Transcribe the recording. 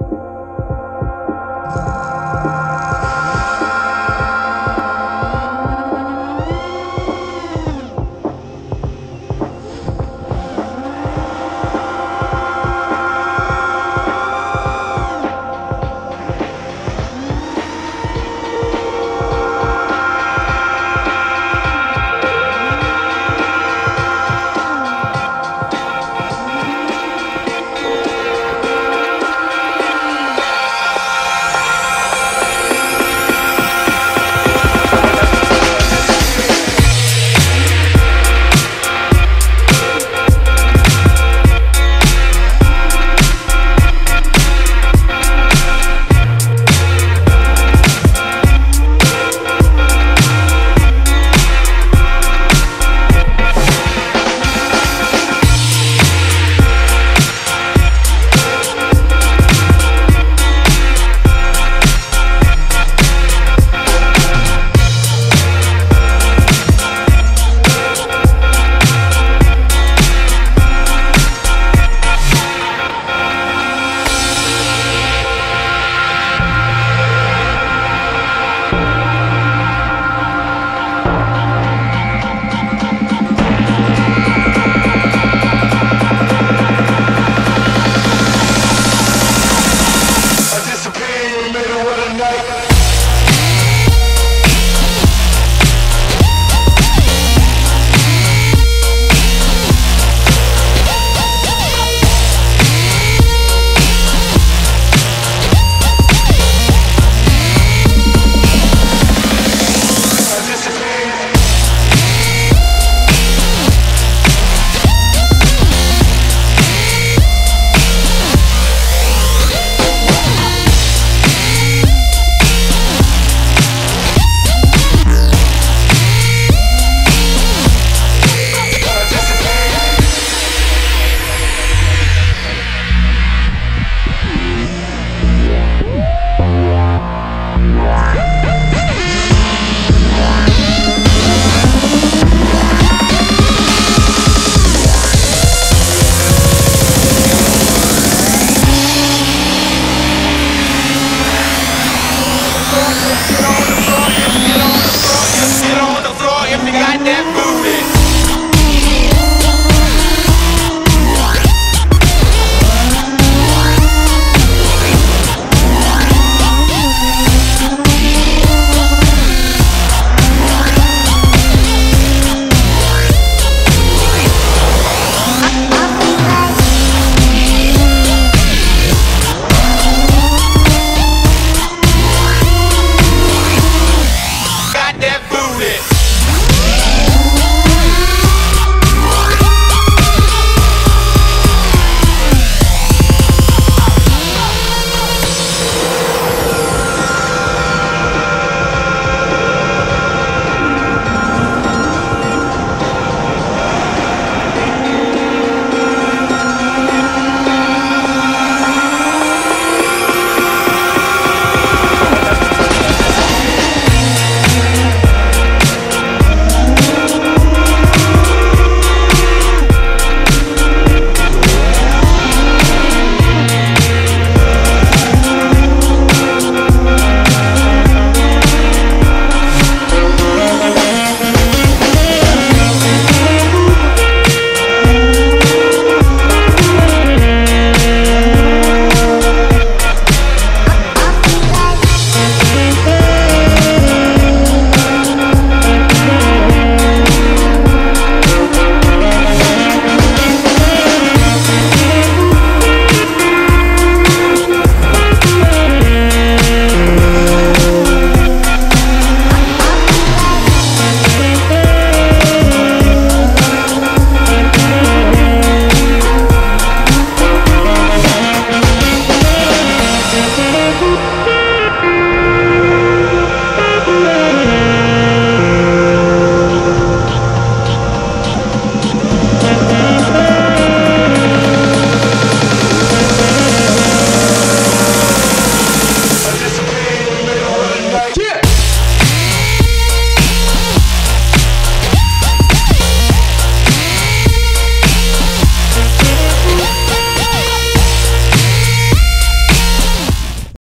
you